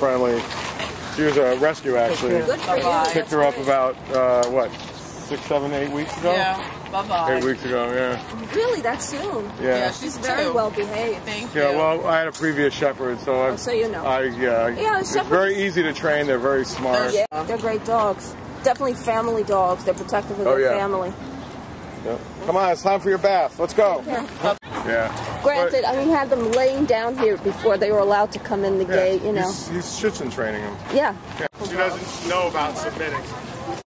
friendly. She was a rescue actually. Good for you. Picked her up about uh, what six, seven, eight weeks ago. Yeah. Bye bye. Eight weeks ago, yeah. Really, that soon? Yeah. Yeah, She's she's very two. well behaved. Thank Yeah, you. Yeah, well, I had a previous shepherd, so I. Oh, so you know. I yeah. Yeah, it's shepherds- very easy to train. They're very smart. Yeah, they're great dogs. Definitely family dogs. They're protective of Oh, their yeah. family. Yeah. Come on, it's time for your bath. Let's go. Yeah. Yeah. Granted, I mean, had them laying down here before they were allowed to come in the But, gate. You know. He's, he's Schutzhund training him. Yeah. She doesn't know about submitting.